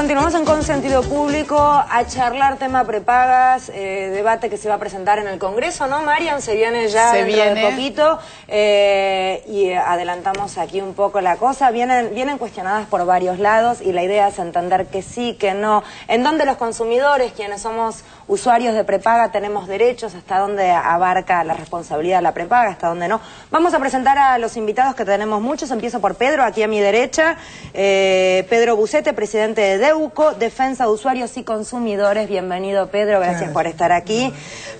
continuamos en Consentido Público a charlar tema prepagas, eh, debate que se va a presentar en el Congreso, ¿no, Marian? Se viene ya se dentro viene. de poquito eh, y adelantamos aquí un poco la cosa. Vienen, vienen cuestionadas por varios lados y la idea es entender que sí, que no. En dónde los consumidores, quienes somos usuarios de prepaga, tenemos derechos, hasta dónde abarca la responsabilidad de la prepaga, hasta dónde no. Vamos a presentar a los invitados que tenemos muchos. Empiezo por Pedro, aquí a mi derecha. Eh, Pedro Bucete, presidente de Defensa de Usuarios y Consumidores. Bienvenido, Pedro, gracias por estar aquí.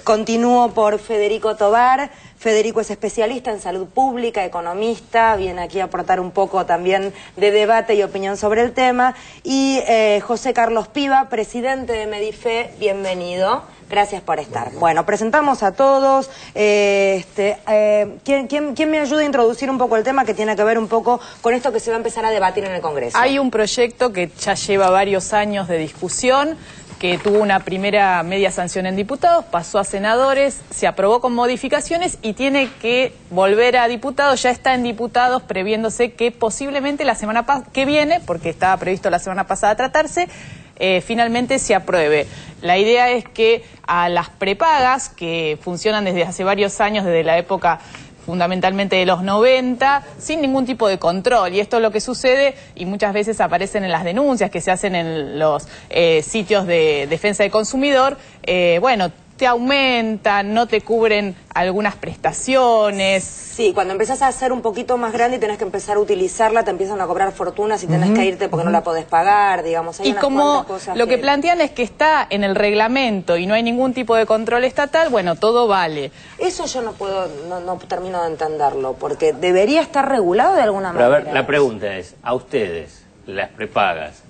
Continúo por Federico Tobar. Federico es especialista en salud pública, economista, viene aquí a aportar un poco también de debate y opinión sobre el tema. Y eh, José Carlos Piva, presidente de Medife, bienvenido. Gracias por estar. Bueno, presentamos a todos. Eh, este, eh, ¿quién, quién, quién me ayuda a introducir un poco el tema que tiene que ver un poco con esto que se va a empezar a debatir en el Congreso? Hay un proyecto que ya lleva varios años de discusión, que tuvo una primera media sanción en diputados, pasó a senadores, se aprobó con modificaciones y tiene que volver a diputados. Ya está en diputados previéndose que posiblemente la semana que viene, porque estaba previsto la semana pasada tratarse, eh, finalmente se apruebe. La idea es que a las prepagas, que funcionan desde hace varios años, desde la época fundamentalmente de los 90, sin ningún tipo de control. Y esto es lo que sucede y muchas veces aparecen en las denuncias que se hacen en los eh, sitios de defensa del consumidor. Eh, bueno, te aumentan, no te cubren algunas prestaciones. Sí, cuando empezás a ser un poquito más grande y tenés que empezar a utilizarla, te empiezan a cobrar fortunas y tenés que irte porque no la podés pagar, digamos. Hay Y unas como cosas lo que plantean es que está en el reglamento y no hay ningún tipo de control estatal, bueno, todo vale. Eso yo no puedo, no, no termino de entenderlo, porque debería estar regulado de alguna Pero a manera. ver, la pregunta es, a ustedes, las prepagas,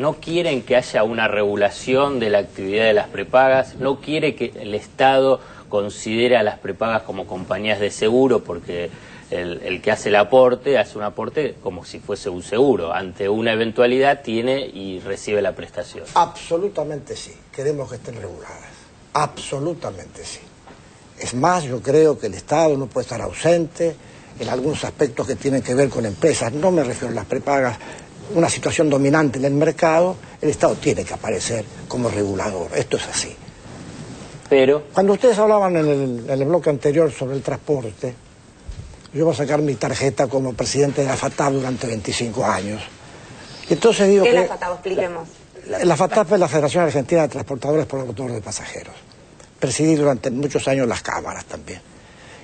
¿no quieren que haya una regulación de la actividad de las prepagas? ¿No quiere que el Estado considere a las prepagas como compañías de seguro? Porque el, el que hace el aporte hace un aporte como si fuese un seguro. Ante una eventualidad tiene y recibe la prestación. Absolutamente sí, queremos que estén reguladas. Absolutamente sí. Es más, yo creo que el Estado no puede estar ausente en algunos aspectos que tienen que ver con empresas. No me refiero a las prepagas, una situación dominante en el mercado, el Estado tiene que aparecer como regulador. Esto es así. Pero, Cuando ustedes hablaban en el, en el bloque anterior sobre el transporte, yo voy a sacar mi tarjeta como presidente de la FATAB durante 25 años. Entonces digo ¿Qué es que... la FATAB? Expliquemos. La, la FATAP es la Federación Argentina de Transportadores por Motor de Pasajeros. Presidí durante muchos años las cámaras también.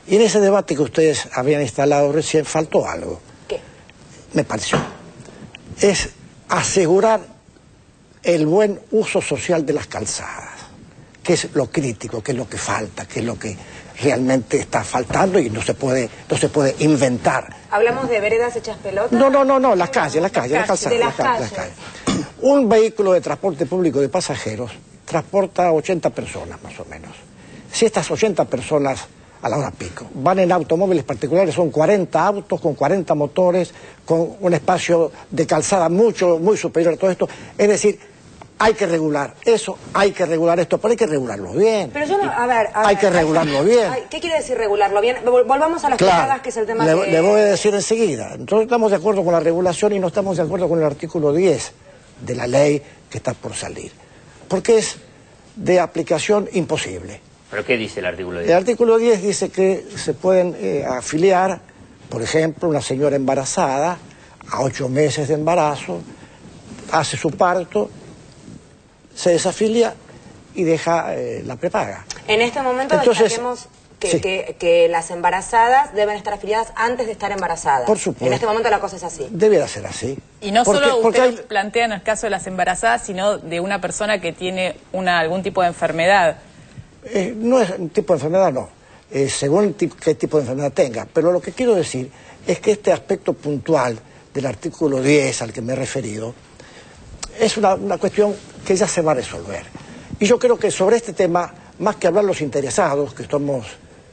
Y en ese debate que ustedes habían instalado recién faltó algo, ¿Qué? me pareció. Es asegurar el buen uso social de las calzadas, que es lo crítico, que es lo que falta, que es lo que realmente está faltando y no se puede, no se puede inventar. ¿Hablamos de veredas hechas pelotas? No, no, no, no, las calles, las calles, las calzadas. De las las calles. Un vehículo de transporte público de pasajeros transporta 80 personas más o menos. Si estas 80 personas a la hora pico van en automóviles particulares, son 40 autos con 40 motores, con un espacio de calzada mucho, muy superior a todo esto. Es decir, hay que regular eso, hay que regular esto, pero hay que regularlo bien. Pero yo no, a ver... a Hay ver, que regularlo bien. ¿Qué quiere decir regularlo bien? Vol- Volvamos a las prepagas, que es el tema le, que... le voy a decir enseguida. Nosotros estamos de acuerdo con la regulación y no estamos de acuerdo con el artículo 10 de la ley que está por salir. Porque es de aplicación imposible. ¿Pero qué dice el artículo El 10? artículo 10 dice que se pueden eh, afiliar, por ejemplo, una señora embarazada a ocho meses de embarazo, hace su parto, se desafilia y deja eh, la prepaga. En este momento Entonces, destaquemos que, sí. que- que las embarazadas deben estar afiliadas antes de estar embarazadas. Por supuesto. En este momento la cosa es así. Debiera ser así. Y no Porque- solo porque ustedes hay- plantean el caso de las embarazadas, sino de una persona que tiene una, algún tipo de enfermedad. Eh, no es un tipo de enfermedad, no. Eh, según qué tipo de enfermedad tenga. Pero lo que quiero decir es que este aspecto puntual del artículo 10 al que me he referido es una, una cuestión que ya se va a resolver. Y yo creo que sobre este tema, más que hablar los interesados, que somos,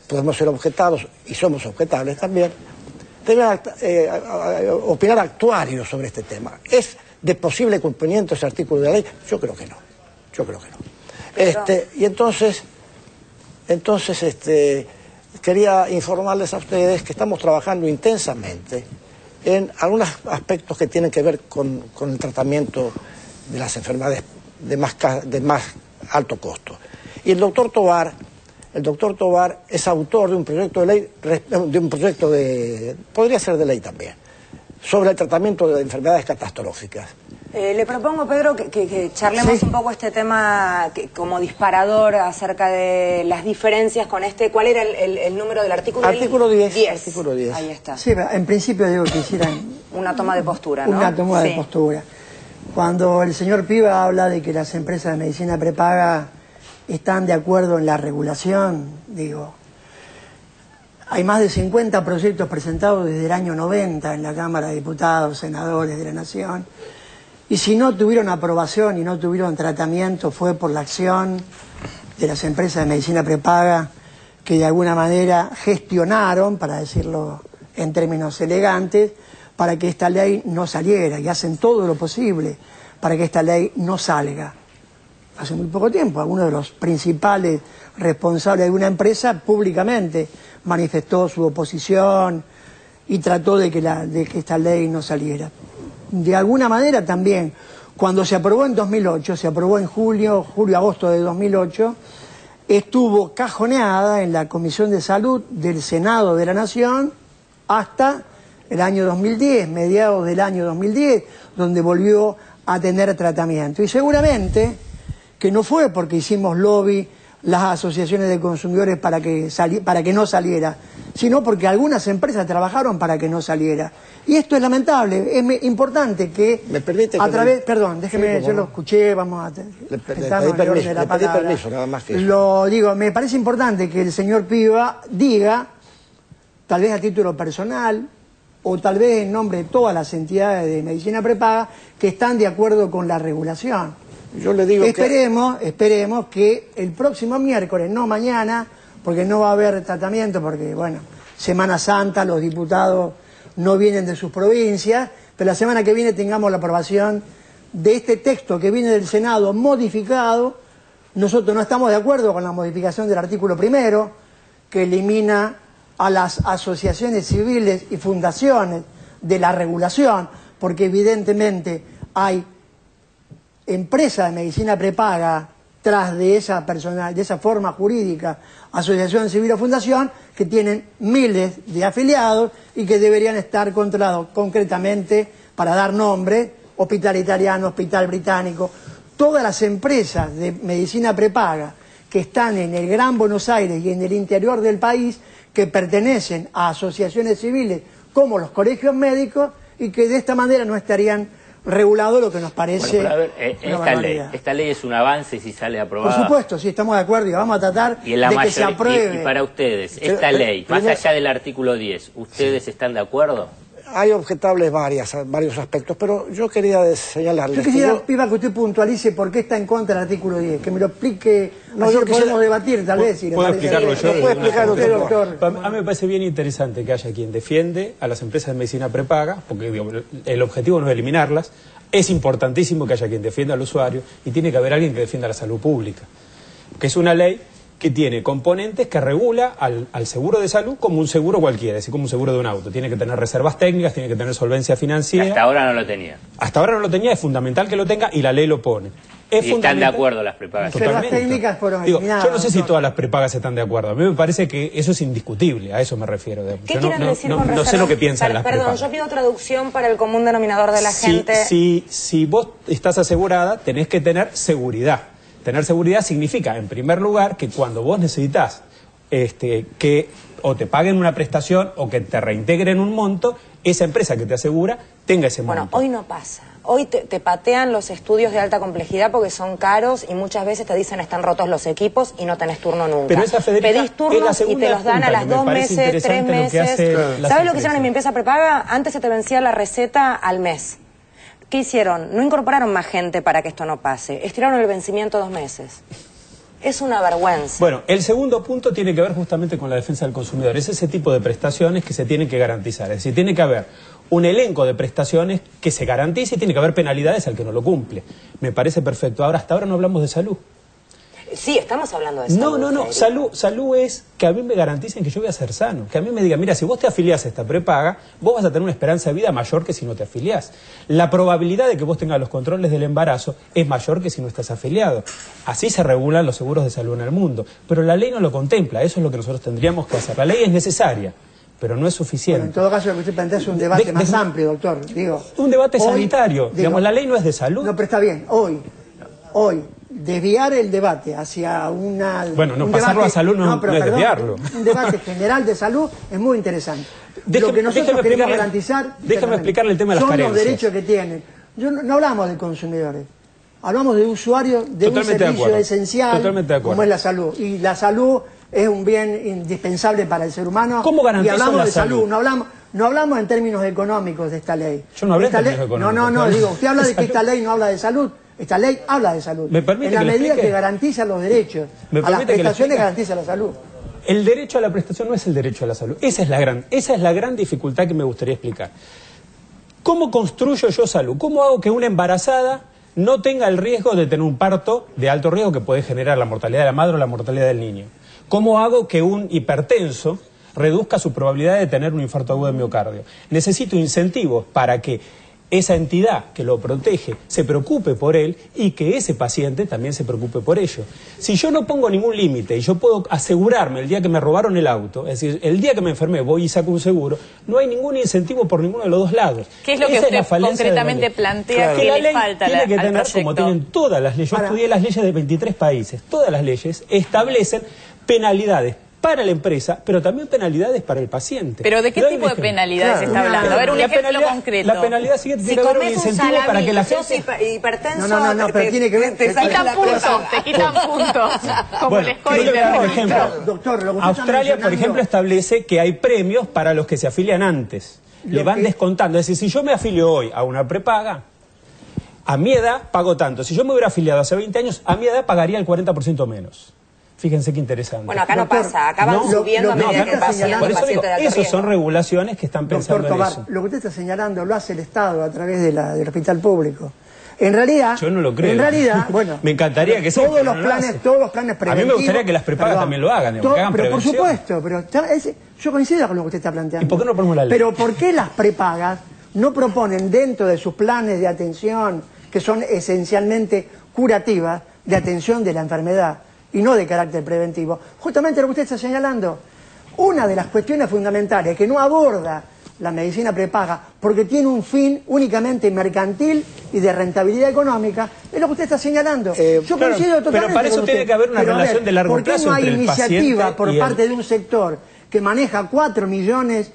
podemos ser objetados y somos objetables también, deben eh, opinar actuarios sobre este tema. ¿Es de posible cumplimiento ese artículo de la ley? Yo creo que no. Yo creo que no. Este, y entonces, entonces este, quería informarles a ustedes que estamos trabajando intensamente en algunos aspectos que tienen que ver con, el tratamiento de las enfermedades de más, de más alto costo. Y el doctor Tobar, el doctor Tobar es autor de un proyecto de ley, de un proyecto de, podría ser de ley también, sobre el tratamiento de enfermedades catastróficas. Eh, le propongo, Pedro, que, charlemos un poco este tema como disparador acerca de las diferencias con este. ¿Cuál era el, número del artículo? Artículo 10. Artículo 10. Ahí está. Sí, en principio digo que hicieran... Una toma de postura, ¿no? Una toma de postura. Cuando el señor Piva habla de que las empresas de medicina prepaga están de acuerdo en la regulación, digo, hay más de 50 proyectos presentados desde el año 90 en la Cámara de Diputados, senadores de la Nación, y si no tuvieron aprobación y no tuvieron tratamiento fue por la acción de las empresas de medicina prepaga que de alguna manera gestionaron, para decirlo en términos elegantes, para que esta ley no saliera y hacen todo lo posible para que esta ley no salga. Hace muy poco tiempo, alguno de los principales responsables de una empresa públicamente manifestó su oposición y trató de que, de que esta ley no saliera. De alguna manera también, cuando se aprobó en 2008, se aprobó en julio, julio-agosto de 2008, estuvo cajoneada en la Comisión de Salud del Senado de la Nación hasta el año 2010, mediados del año 2010, donde volvió a tener tratamiento. Y seguramente que no fue porque hicimos lobby las asociaciones de consumidores para que, para que no saliera, sino porque algunas empresas trabajaron para que no saliera. Y esto es lamentable, es importante que ¿Me permite a través, perdón, déjeme, yo lo escuché, vamos a le, permiso, le pedí permiso, nada más que Lo digo, me parece importante que el señor Piva diga, tal vez a título personal, o tal vez en nombre de todas las entidades de medicina prepaga que están de acuerdo con la regulación. Yo digo esperemos, que... esperemos que el próximo miércoles, no mañana, porque no va a haber tratamiento, porque bueno, Semana Santa, los diputados no vienen de sus provincias, pero la semana que viene tengamos la aprobación de este texto que viene del Senado modificado. Nosotros no estamos de acuerdo con la modificación del artículo primero, que elimina a las asociaciones civiles y fundaciones de la regulación, porque evidentemente hay empresas de medicina prepaga tras de esa, de esa forma jurídica, asociación civil o fundación, que tienen miles de afiliados y que deberían estar controlados concretamente, para dar nombre, Hospital Italiano, Hospital Británico, todas las empresas de medicina prepaga que están en el Gran Buenos Aires y en el interior del país que pertenecen a asociaciones civiles como los colegios médicos y que de esta manera no estarían regulados lo que nos parece eh, esta, ley, esta ley es un avance si sale aprobada. Por supuesto, sí, estamos de acuerdo y vamos a tratar de que se apruebe. Y, para ustedes, esta ley, más allá del artículo 10, ¿ustedes están de acuerdo? Hay objetables varias, varios aspectos, pero yo quería señalarle... Yo quisiera, que Piva, que usted puntualice por qué está en contra del artículo 10, que me lo explique, no, yo podemos debatir tal vez. Si ¿Puedo explicarlo yo? ¿Puede explicarlo usted, doctor? A mí me parece bien interesante que haya quien defiende a las empresas de medicina prepaga, porque el objetivo no es eliminarlas, es importantísimo que haya quien defienda al usuario y tiene que haber alguien que defienda la salud pública, que es una ley que tiene componentes que regula al, seguro de salud como un seguro cualquiera, así como un seguro de un auto. Tiene que tener reservas técnicas, tiene que tener solvencia financiera. Hasta ahora no lo tenía. Hasta ahora no lo tenía, es fundamental que lo tenga y la ley lo pone. Es y están de acuerdo las prepagas. Totalmente. técnicas fueron Digo, Yo no sé si todas las prepagas están de acuerdo. A mí me parece que eso es indiscutible, a eso me refiero. ¿Qué yo no, decir no, sé lo que piensan las Perdón, yo pido traducción para el común denominador de la gente. Si, si vos estás asegurada, tenés que tener seguridad. Tener seguridad significa, en primer lugar, que cuando vos necesitas este, que o te paguen una prestación o que te reintegren un monto, esa empresa que te asegura tenga ese monto. Bueno, hoy no pasa. Hoy te, patean los estudios de alta complejidad porque son caros y muchas veces te dicen están rotos los equipos y no tenés turno nunca. Pero esa Pedís turnos y te los dan a las dos meses, tres meses. ¿Sabes lo que hicieron en mi empresa prepaga? Antes se te vencía la receta al mes. ¿Qué hicieron? No incorporaron más gente para que esto no pase. Estiraron el vencimiento dos meses. Es una vergüenza. Bueno, el segundo punto tiene que ver justamente con la defensa del consumidor. Es ese tipo de prestaciones que se tienen que garantizar. Es decir, tiene que haber un elenco de prestaciones que se garantice y tiene que haber penalidades al que no lo cumple. Me parece perfecto. Ahora, hasta ahora no hablamos de salud. Sí, estamos hablando de salud. No, no, no. Salud, salud es que a mí me garanticen que yo voy a ser sano. Que a mí me digan, mira, si vos te afiliás a esta prepaga, vos vas a tener una esperanza de vida mayor que si no te afiliás. La probabilidad de que vos tengas los controles del embarazo es mayor que si no estás afiliado. Así se regulan los seguros de salud en el mundo. Pero la ley no lo contempla. Eso es lo que nosotros tendríamos que hacer. La ley es necesaria, pero no es Bueno, en suficiente. todo caso, lo que usted plantea es un debate De- más de- amplio, doctor. Digo, Un debate hoy, sanitario. digo, Digamos, la ley no es de salud. No, pero está bien. Hoy, hoy, desviar el debate hacia una... Bueno, no, un pasarlo a salud no- pero no es perdón, desviarlo. Un debate general de salud es muy interesante. Déjeme- Lo que nosotros queremos garantizar... perdóname, explicarle el tema de las son carencias. los derechos que tienen. Yo no, no hablamos de consumidores. Hablamos de usuarios de un Totalmente servicio esencial de como es la salud. Y la salud es un bien indispensable para el ser humano. ¿Cómo y garantizo hablamos la de salud, salud? no hablamos, no hablamos en términos económicos de esta ley. Yo no hablé en Esta términos ley- económicos, No, no, no, digo, usted habla de que esta ley no habla de salud. Esta ley habla de salud. ¿Me permite en la que medida que garantiza los derechos ¿Me a las prestaciones garantiza la salud. El derecho a la prestación no es el derecho a la salud. Esa es la gran, esa es la gran dificultad que me gustaría explicar. ¿Cómo construyo yo salud? ¿Cómo hago que una embarazada no tenga el riesgo de tener un parto de alto riesgo que puede generar la mortalidad de la madre o la mortalidad del niño? ¿Cómo hago que un hipertenso reduzca su probabilidad de tener un infarto agudo de miocardio? Necesito incentivos para que esa entidad que lo protege se preocupe por él y que ese paciente también se preocupe por ello. Si yo no pongo ningún límite y yo puedo asegurarme el día que me robaron el auto, es decir, el día que me enfermé voy y saco un seguro, no hay ningún incentivo por ninguno de los dos lados. ¿Qué es lo que Esa usted la falencia de la concretamente plantea Que que la le ley falta tiene la- que al tener, como tienen todas las leyes, yo estudié las leyes de 23 países, todas las leyes establecen penalidades para la empresa, pero también penalidades para el paciente. ¿Pero de qué tipo de penalidades Claro. está hablando? A ver, un La ejemplo concreto. La penalidad siguiente Si tiene que haber un incentivo para que la gente... hiper- hipertenso... No, no, no, pero tiene que ver- Te, te Te quitan puntos, te quitan puntos. Como Bueno, el un de- ejemplo. Doctor, lo que usted está Australia, por ejemplo, establece que hay premios para los que se afilian antes. Le van que- descontando. Es decir, si yo me afilio hoy a una prepaga, a mi edad pago tanto. Si yo me hubiera afiliado hace 20 años, a mi edad pagaría el 40% menos. Fíjense qué interesante. Bueno, acá no Doctor, pasa, acá van no, subiendo lo- a medida no, que está siendo Por eso digo, paciente esos son regulaciones que están Doctor pensando en Tobar, eso. lo que usted está señalando lo hace el Estado a través de la, del hospital público. En realidad, Yo no lo creo. En realidad, bueno, Me encantaría que todos pero los no planes, todos los planes A mí me preventivos. gustaría que las prepagas también lo hagan, digamos, todo- que hagan pero por supuesto, pero está- es- yo coincido con lo que usted está planteando. ¿Y por qué no ponemos la ley? Pero ¿por qué las prepagas no proponen dentro de sus planes de atención, que son esencialmente curativas, de atención de la enfermedad y no de carácter preventivo? Justamente lo que usted está señalando. Una de las cuestiones fundamentales que no aborda la medicina prepaga porque tiene un fin únicamente mercantil y de rentabilidad económica, es lo que usted está señalando. Eh, Yo claro, coincido pero totalmente para eso con tiene que haber una Pero, a ver, relación de largo ¿por qué plazo no hay iniciativa por el- parte de un sector que maneja 4 millones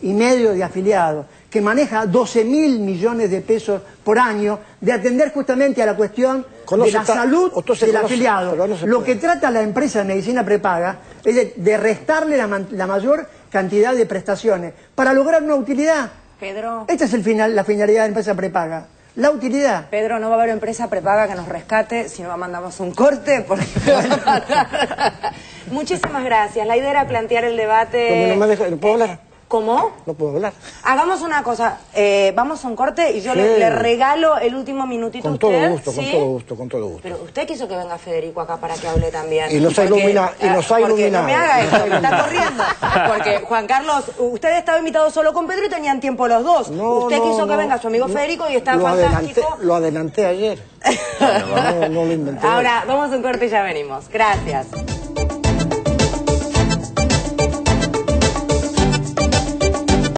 y medio de afiliados, que maneja 12 mil millones de pesos por año, de atender justamente a la cuestión de la salud del conoce, afiliado? Lo que trata la empresa de medicina prepaga es de, de restarle la, man- la mayor cantidad de prestaciones para lograr una utilidad. Pedro, Esta es el final, la finalidad de la empresa prepaga, la utilidad. Pedro, no va a haber empresa prepaga que nos rescate si no mandamos un corte porque Muchísimas gracias. La idea era plantear el debate. Como no me deja- ¿no puedo hablar? ¿Cómo? No puedo hablar. Hagamos una cosa, eh, vamos a un corte y yo Sí. le, le regalo el último minutito Con a usted. todo gusto, con ¿sí? todo gusto, con todo gusto. Pero usted quiso que venga Federico acá para que hable también. Y nos ha Porque- ilumina- y nos ha iluminado. No me haga esto, me está corriendo. Porque Juan Carlos, usted estaba invitado solo con Pedro y tenían tiempo los dos. No, usted no, quiso que venga su amigo. Federico y está lo fantástico. Adelanté, lo adelanté ayer. no, no lo inventé. Ahora, vamos a un corte y ya venimos. Gracias.